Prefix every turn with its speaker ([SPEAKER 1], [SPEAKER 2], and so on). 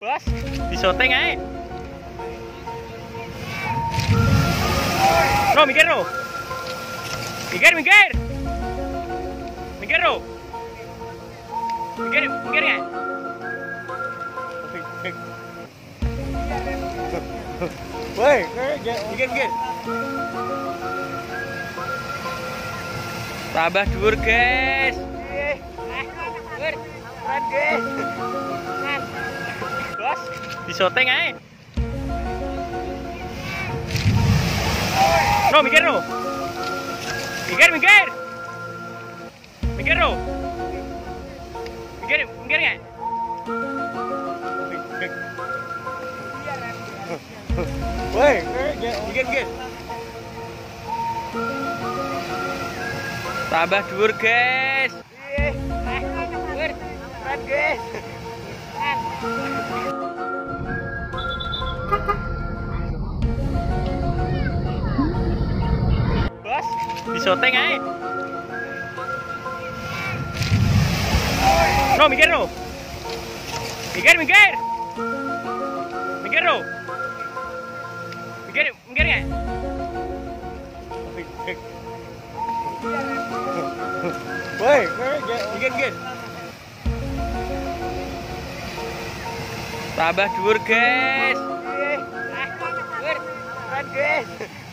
[SPEAKER 1] Bos, disoteng ae. No, mikir no. Mikir, mikir. Mikir no. Mikir, mikir nggak?
[SPEAKER 2] Woi,
[SPEAKER 1] Mikir, mikir. Tambah dhuwur, guys.
[SPEAKER 2] keren guys.
[SPEAKER 1] Bos, disoteng ae. No, mikir no. Mikir, mikir. Mikir no. Mikir, mikir nggak?
[SPEAKER 2] Woi,
[SPEAKER 1] Mikir, mikir. Tambah dhuwur, guys.
[SPEAKER 2] keren guys.
[SPEAKER 1] Bos, disoteng ae. No, mikir no. Mikir, mikir. Mikir no. Mikir, mikir nggak?
[SPEAKER 2] Woi,
[SPEAKER 1] Mikir, mikir. Tambah dhuwur, guys.
[SPEAKER 2] keren guys.